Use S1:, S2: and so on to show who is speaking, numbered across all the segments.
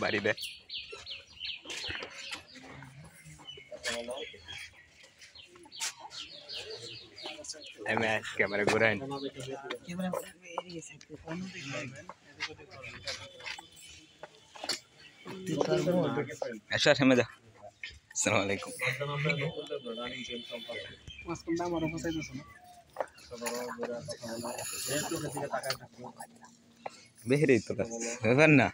S1: Bari deh. MS camera যা আসসালামু আলাইকুম তো না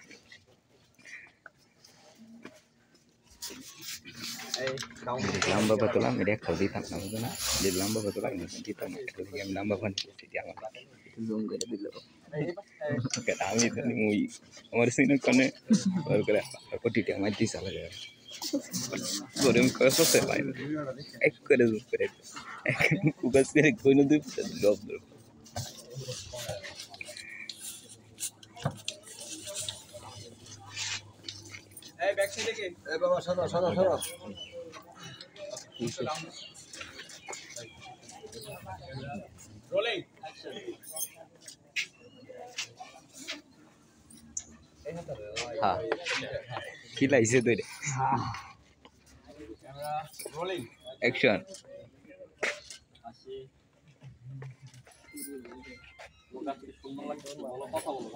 S1: di tanah itu yang lamba kan di dia apa belum gede dulu kayak kami itu nih mui আমার সিনে কোনে করে আমার দি সালা যায় করে আমি কষ্ট সে পাই এক করে জুম করে এক উগাস করে কোন দুই জব
S2: এ বাবা সরো সরো সরো।
S1: হ্যাঁ। কি লাইছে তুই রে অ্যাকশন
S3: সুন্দর লাগছে ভালো কথা বলো